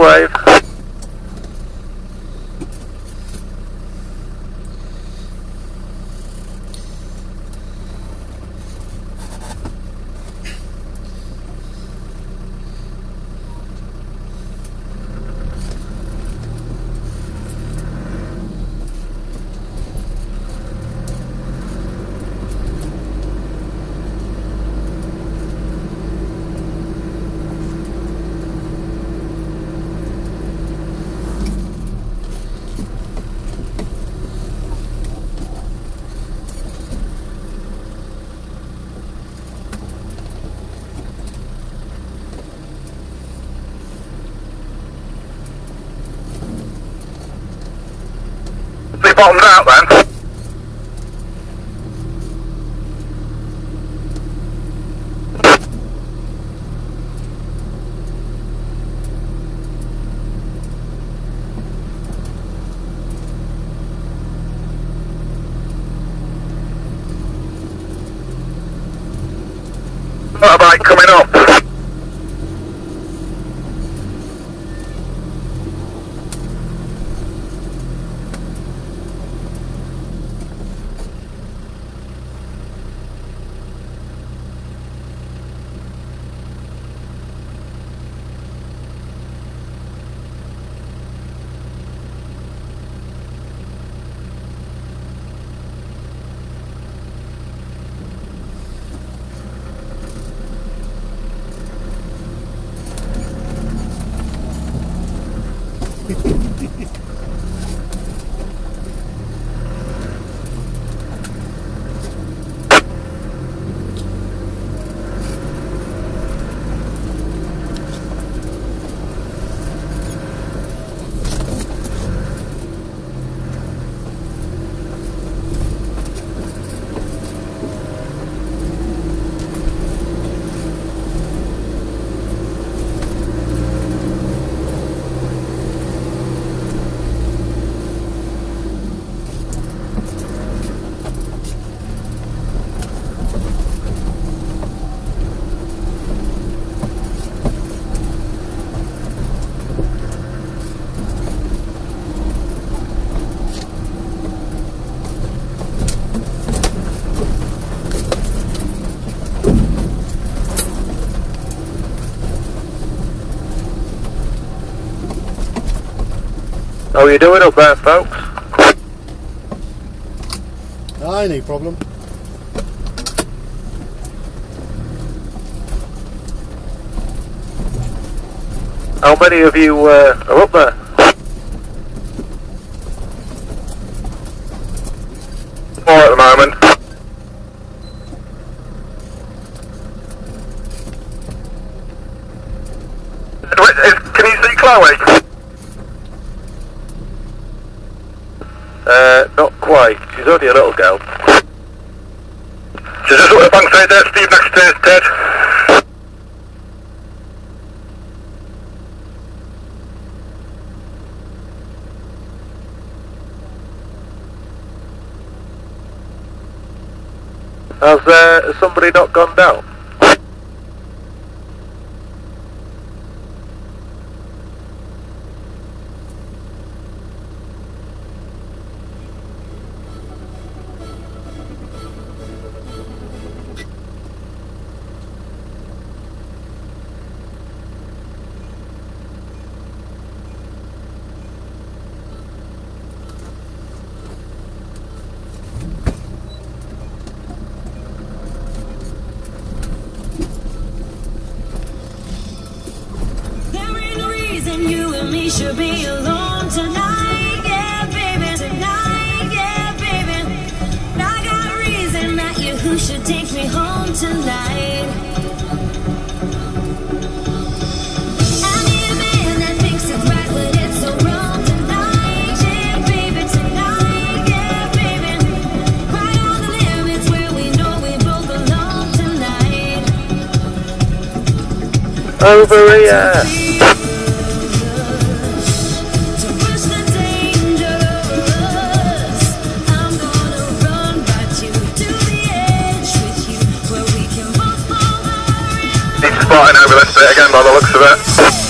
wave. Bottomed out then. Motorbike coming up. Ha, ha, ha. How are you doing up there, folks? Aye, no problem. How many of you uh, are up there? Four at the moment. Can you see Chloe? Uh, not quite. She's only a little girl. She's just up alongside there, Steve next to Ted. Has uh, somebody not gone down? Should be alone tonight, yeah, baby. Tonight, yeah, baby. I got a reason that you who should take me home tonight. I spotting over this bit again by the looks of it.